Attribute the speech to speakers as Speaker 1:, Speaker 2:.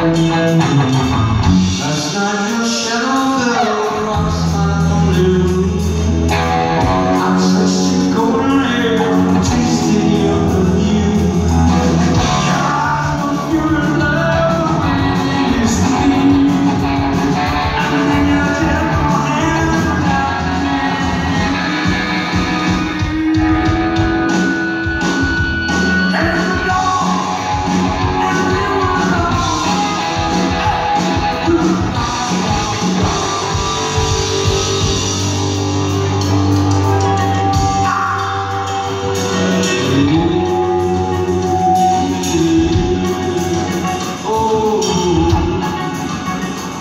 Speaker 1: Last night your shadow fell across